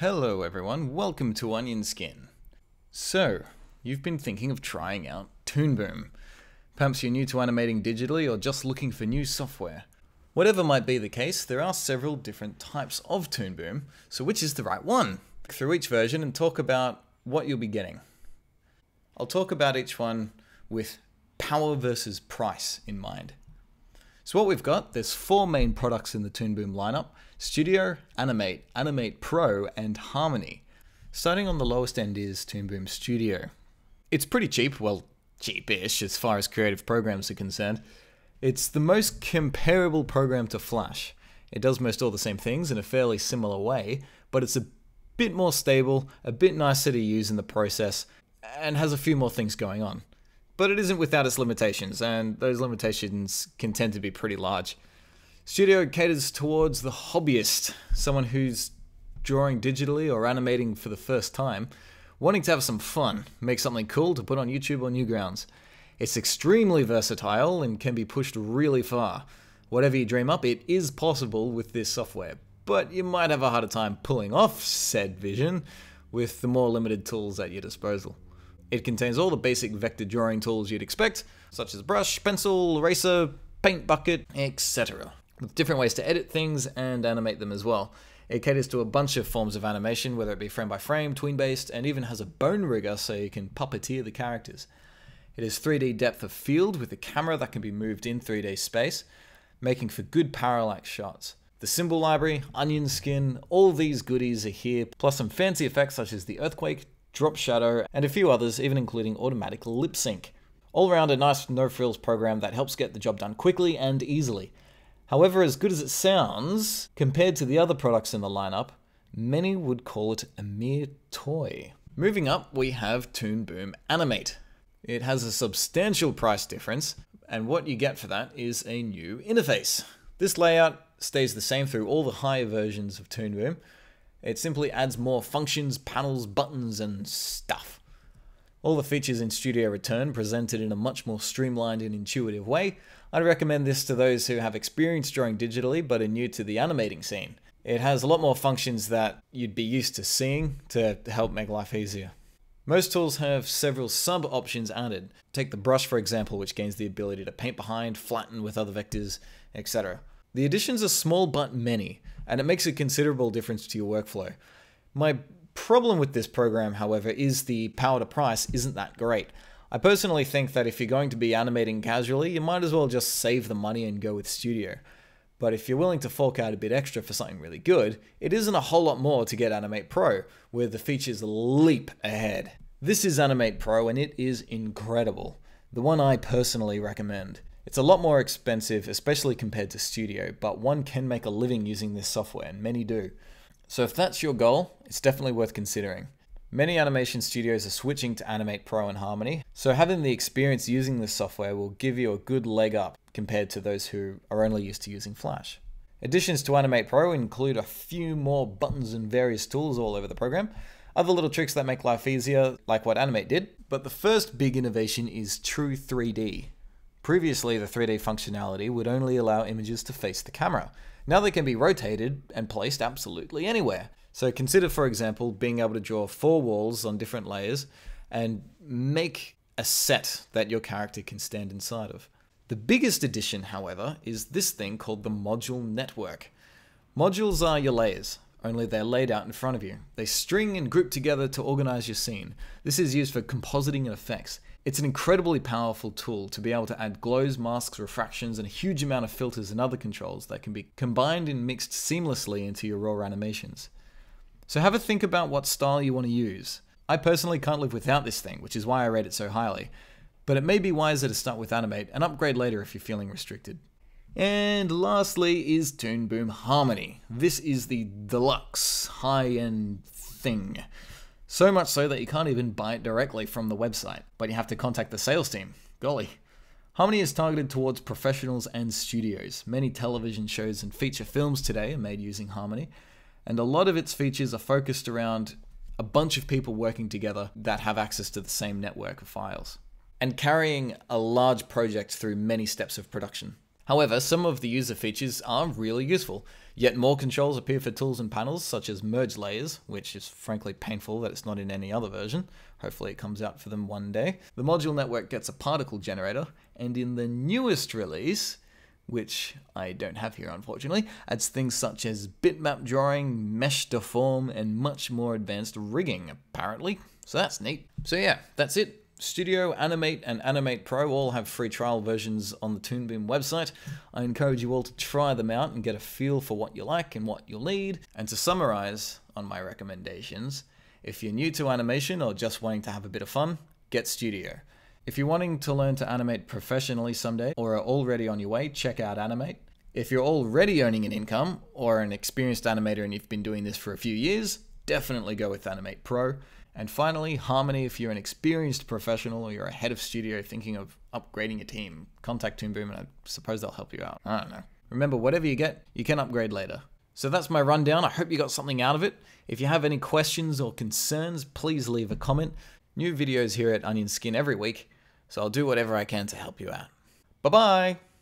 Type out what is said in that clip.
Hello everyone, welcome to Onion Skin. So, you've been thinking of trying out Toon Boom. Perhaps you're new to animating digitally or just looking for new software. Whatever might be the case, there are several different types of Toon Boom, so which is the right one? Through each version and talk about what you'll be getting. I'll talk about each one with power versus price in mind. So what we've got, there's four main products in the Toon Boom lineup, Studio, Animate, Animate Pro, and Harmony. Starting on the lowest end is Toon Boom Studio. It's pretty cheap, well, cheapish as far as creative programs are concerned. It's the most comparable program to Flash. It does most all the same things in a fairly similar way, but it's a bit more stable, a bit nicer to use in the process, and has a few more things going on. But it isn't without its limitations, and those limitations can tend to be pretty large. Studio caters towards the hobbyist, someone who's drawing digitally or animating for the first time, wanting to have some fun, make something cool to put on YouTube or Newgrounds. It's extremely versatile and can be pushed really far. Whatever you dream up, it is possible with this software, but you might have a harder time pulling off said vision with the more limited tools at your disposal. It contains all the basic vector drawing tools you'd expect, such as brush, pencil, eraser, paint bucket, etc with different ways to edit things and animate them as well. It caters to a bunch of forms of animation, whether it be frame by frame, tween based, and even has a bone rigger so you can puppeteer the characters. It has 3D depth of field with a camera that can be moved in 3D space, making for good parallax shots. The symbol library, onion skin, all these goodies are here, plus some fancy effects such as the earthquake, drop shadow, and a few others, even including automatic lip sync. All around a nice no frills program that helps get the job done quickly and easily. However, as good as it sounds, compared to the other products in the lineup, many would call it a mere toy. Moving up, we have Toon Boom Animate. It has a substantial price difference, and what you get for that is a new interface. This layout stays the same through all the higher versions of Toon Boom. It simply adds more functions, panels, buttons, and stuff. All the features in Studio return presented in a much more streamlined and intuitive way, I'd recommend this to those who have experience drawing digitally but are new to the animating scene. It has a lot more functions that you'd be used to seeing to help make life easier. Most tools have several sub options added. Take the brush for example, which gains the ability to paint behind, flatten with other vectors, etc. The additions are small but many, and it makes a considerable difference to your workflow. My problem with this program, however, is the power to price isn't that great. I personally think that if you're going to be animating casually, you might as well just save the money and go with Studio. But if you're willing to fork out a bit extra for something really good, it isn't a whole lot more to get Animate Pro, where the features leap ahead. This is Animate Pro and it is incredible. The one I personally recommend. It's a lot more expensive, especially compared to Studio, but one can make a living using this software, and many do. So if that's your goal, it's definitely worth considering. Many animation studios are switching to Animate Pro and Harmony, so having the experience using this software will give you a good leg up compared to those who are only used to using Flash. Additions to Animate Pro include a few more buttons and various tools all over the program, other little tricks that make life easier, like what Animate did, but the first big innovation is True 3D. Previously, the 3D functionality would only allow images to face the camera. Now they can be rotated and placed absolutely anywhere. So consider, for example, being able to draw four walls on different layers and make a set that your character can stand inside of. The biggest addition, however, is this thing called the module network. Modules are your layers, only they're laid out in front of you. They string and group together to organize your scene. This is used for compositing and effects. It's an incredibly powerful tool to be able to add glows, masks, refractions, and a huge amount of filters and other controls that can be combined and mixed seamlessly into your raw animations. So have a think about what style you want to use. I personally can't live without this thing, which is why I rate it so highly. But it may be wiser to start with Animate and upgrade later if you're feeling restricted. And lastly is Toon Boom Harmony. This is the deluxe high-end thing. So much so that you can't even buy it directly from the website, but you have to contact the sales team. Golly. Harmony is targeted towards professionals and studios. Many television shows and feature films today are made using Harmony, and a lot of its features are focused around a bunch of people working together that have access to the same network of files, and carrying a large project through many steps of production. However, some of the user features are really useful. Yet more controls appear for tools and panels, such as merge layers, which is frankly painful that it's not in any other version. Hopefully it comes out for them one day. The module network gets a particle generator, and in the newest release, which I don't have here unfortunately, adds things such as bitmap drawing, mesh deform, and much more advanced rigging, apparently. So that's neat. So yeah, that's it. Studio, Animate, and Animate Pro all have free trial versions on the Toon Boom website. I encourage you all to try them out and get a feel for what you like and what you'll need. And to summarize on my recommendations, if you're new to animation or just wanting to have a bit of fun, get Studio. If you're wanting to learn to animate professionally someday or are already on your way, check out Animate. If you're already earning an income or an experienced animator and you've been doing this for a few years, definitely go with Animate Pro. And finally, Harmony, if you're an experienced professional or you're a head of studio thinking of upgrading your team, contact Toon Boom and I suppose they'll help you out. I don't know. Remember, whatever you get, you can upgrade later. So that's my rundown. I hope you got something out of it. If you have any questions or concerns, please leave a comment. New videos here at Onion Skin every week, so I'll do whatever I can to help you out. Bye bye!